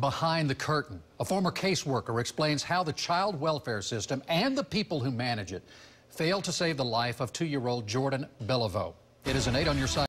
Behind the Curtain. A former caseworker explains how the child welfare system and the people who manage it failed to save the life of two-year-old Jordan Belliveau. It is an 8 on your side.